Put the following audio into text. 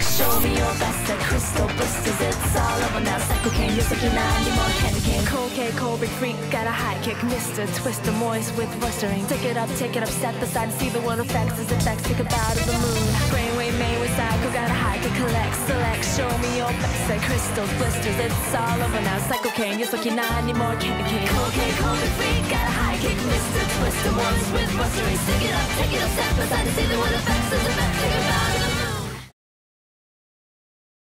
Your best at crystal blisters. It's all over now. Psycho cane, you're sucking any more candy cane. Cold K, cold big freak, got a high kick. Mr. Twister, moist with blistering. Take it up, take it up, step aside, see the world effects as effects. Take a bow to the moon. Brainwave with psycho, got a high kick. Collect, select, show me your best at crystals blisters. It's all over now. Psycho cane, you're sucking any more candy cane. Cold K, cold big freak, got a high kick. Mr. Twister, moist with blistering. Take it up, take it up, step aside, see the world effects.